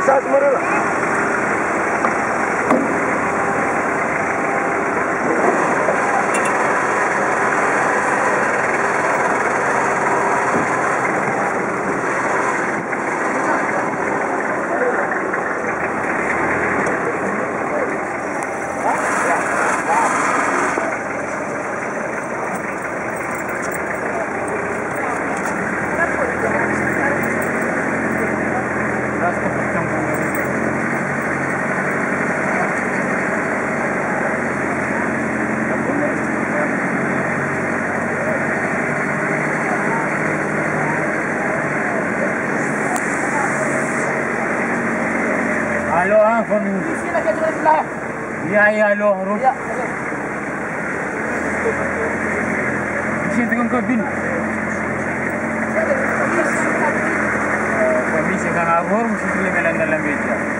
વરસાદ મરેલા rin. Halo ah, sila. Ya ya halo Ruf. Ya. Sini dengan kau bin. Kami sekarang awur mesti beli melan dalam meja.